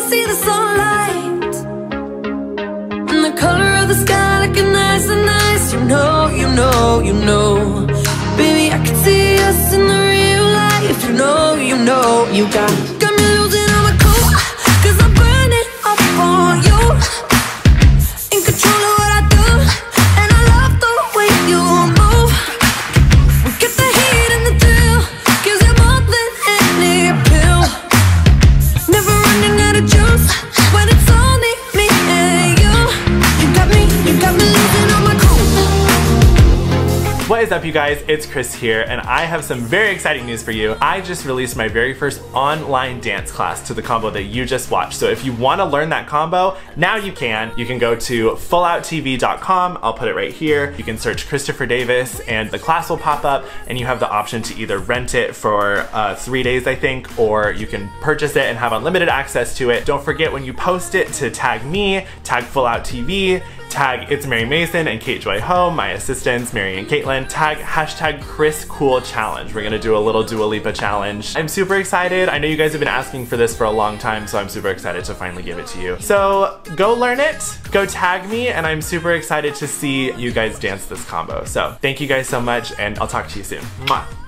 the sunlight. And the color of the sky looking nice and nice You know, you know, you know. Baby, I can see us in the real life You know, you know, you got What is up you guys? It's Chris here and I have some very exciting news for you. I just released my very first online dance class to the combo that you just watched. So if you want to learn that combo, now you can. You can go to fullouttv.com. I'll put it right here. You can search Christopher Davis and the class will pop up and you have the option to either rent it for uh, three days I think or you can purchase it and have unlimited access to it. Don't forget when you post it to tag me, tag Full Out TV, tag It's Mary Mason and Kate Joy Home, my assistants, Mary and Caitlyn, tag hashtag Chris Cool Challenge. We're gonna do a little Dua Lipa challenge. I'm super excited. I know you guys have been asking for this for a long time, so I'm super excited to finally give it to you. So go learn it, go tag me, and I'm super excited to see you guys dance this combo. So thank you guys so much, and I'll talk to you soon. Mwah.